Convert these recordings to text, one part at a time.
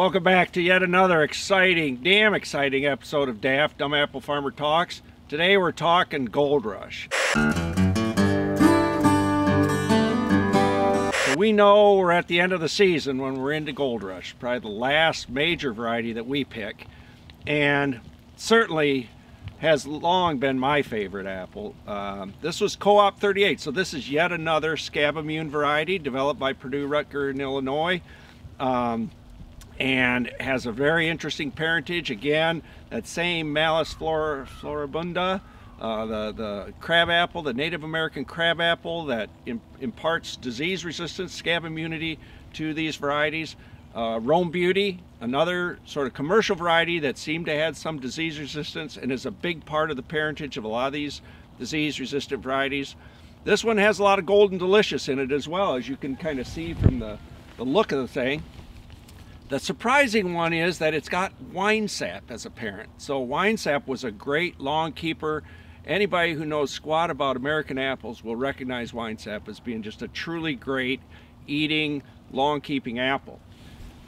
Welcome back to yet another exciting, damn exciting episode of DAFT, Dumb Apple Farmer Talks. Today we're talking Gold Rush. So we know we're at the end of the season when we're into Gold Rush, probably the last major variety that we pick. And certainly has long been my favorite apple. Um, this was Co-op 38, so this is yet another scab immune variety developed by Purdue Rutger in Illinois. Um, and has a very interesting parentage. Again, that same Malus flor floribunda, uh, the, the crab apple, the Native American crab apple that imparts disease resistance, scab immunity to these varieties. Uh, Rome Beauty, another sort of commercial variety that seemed to have some disease resistance and is a big part of the parentage of a lot of these disease resistant varieties. This one has a lot of golden delicious in it as well, as you can kind of see from the, the look of the thing. The surprising one is that it's got Winesap as a parent. So Winesap was a great long keeper. Anybody who knows squat about American apples will recognize Winesap as being just a truly great eating, long keeping apple.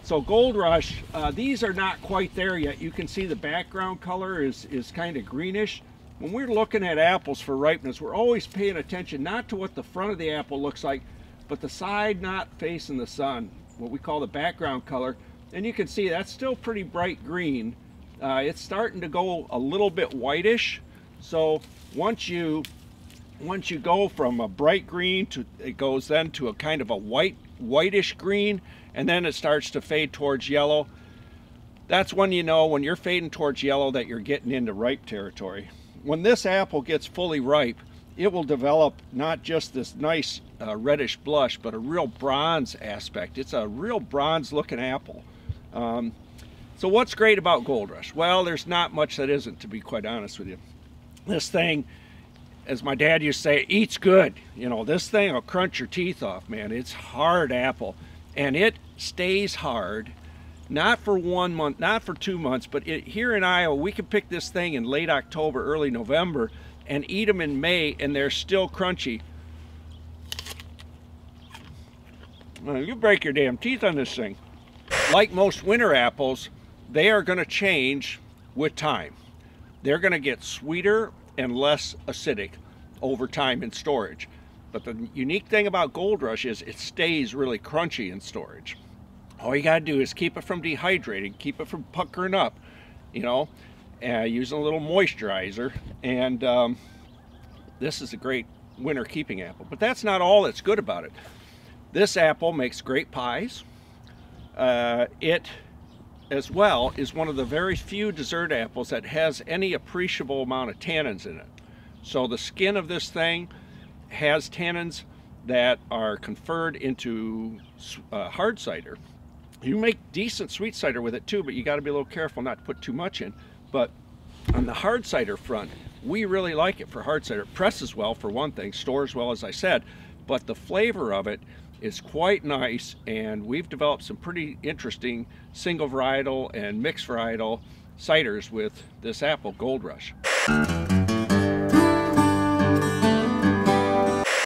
So Gold Rush, uh, these are not quite there yet. You can see the background color is, is kind of greenish. When we're looking at apples for ripeness, we're always paying attention not to what the front of the apple looks like, but the side not facing the sun, what we call the background color. And you can see that's still pretty bright green. Uh, it's starting to go a little bit whitish. So once you once you go from a bright green to it goes then to a kind of a white whitish green and then it starts to fade towards yellow that's when you know when you're fading towards yellow that you're getting into ripe territory when this apple gets fully ripe it will develop not just this nice uh, reddish blush but a real bronze aspect it's a real bronze looking apple um, so what's great about Gold Rush? Well, there's not much that isn't, to be quite honest with you. This thing, as my dad used to say, eats good. You know, this thing will crunch your teeth off, man. It's hard apple. And it stays hard, not for one month, not for two months, but it, here in Iowa, we can pick this thing in late October, early November, and eat them in May, and they're still crunchy. Well, you break your damn teeth on this thing like most winter apples, they are going to change with time. They're going to get sweeter and less acidic over time in storage. But the unique thing about Gold Rush is it stays really crunchy in storage. All you got to do is keep it from dehydrating, keep it from puckering up, you know, uh, using a little moisturizer. And um, this is a great winter keeping apple. But that's not all that's good about it. This apple makes great pies. Uh, it as well is one of the very few dessert apples that has any appreciable amount of tannins in it. So the skin of this thing has tannins that are conferred into uh, hard cider. You make decent sweet cider with it too, but you got to be a little careful not to put too much in. But on the hard cider front, we really like it for hard cider. It presses well for one thing, stores well as I said, but the flavor of it is quite nice and we've developed some pretty interesting single varietal and mixed varietal ciders with this apple Gold Rush.